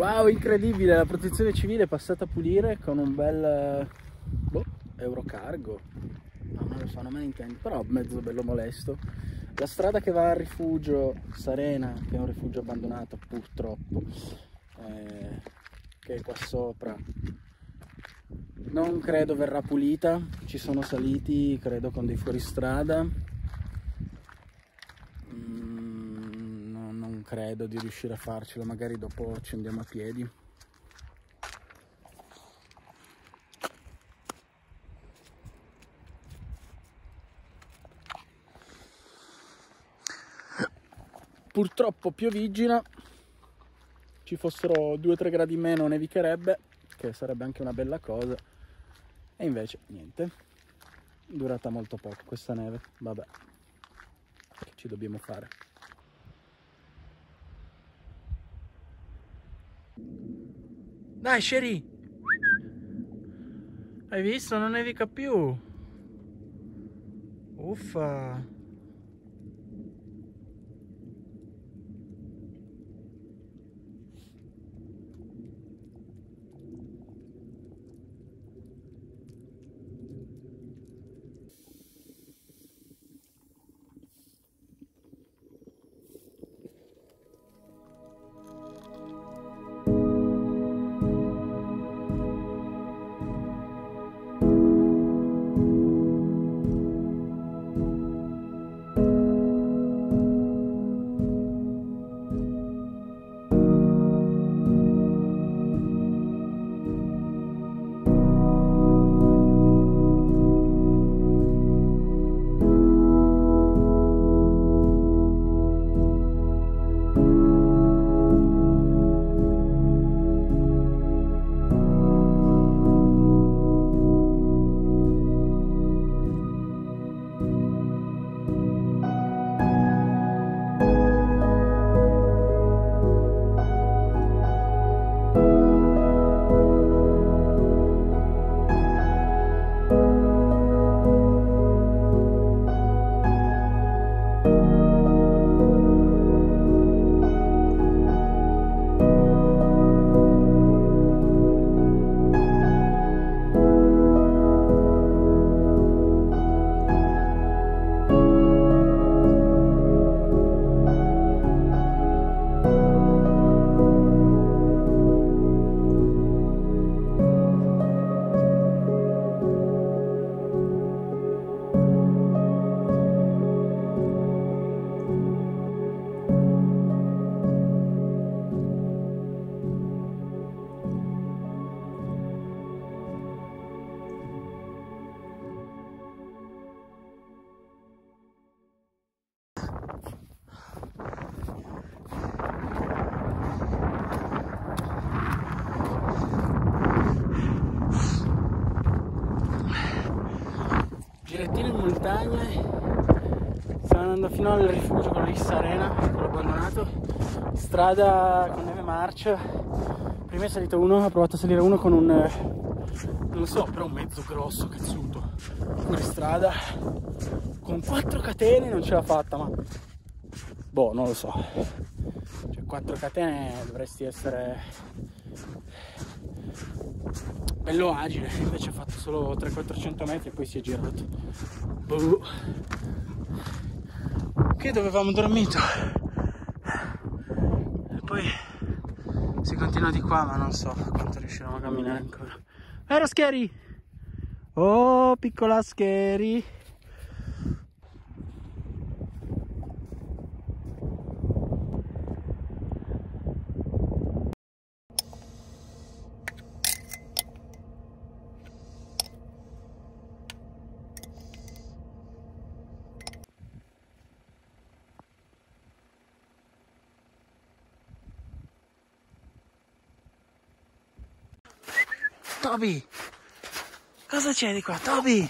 Wow, incredibile, la protezione civile è passata a pulire con un bel boh, Eurocargo. No, non lo so, non me ne intendo, però mezzo bello molesto. La strada che va al rifugio Sarena, che è un rifugio abbandonato purtroppo, eh, che è qua sopra, non credo verrà pulita, ci sono saliti credo con dei fuoristrada. Mm, no, non credo di riuscire a farcelo, magari dopo ci andiamo a piedi. Purtroppo piovigina, ci fossero 2-3 gradi in meno nevicherebbe, che sarebbe anche una bella cosa. E invece niente, durata molto poco questa neve, vabbè, che ci dobbiamo fare? Dai Sherry! Hai visto? Non nevica più! Uffa! Montagna, stiamo andando fino al rifugio con l'Issa Arena, quello abbandonato, strada con neve marcia, prima è salito uno, ha provato a salire uno con un, non so, però un mezzo grosso, cazzuto, fuori strada, con quattro catene non ce l'ha fatta, ma boh, non lo so, cioè quattro catene dovresti essere bello agile, invece ha fatto solo 300-400 metri e poi si è girato. Boh. Che dovevamo dormito. E poi si continua di qua, ma non so quanto riusciremo a camminare ancora. Vero Scheri? Oh, piccola Scheri. Toby! Cosa c'è di qua, Toby?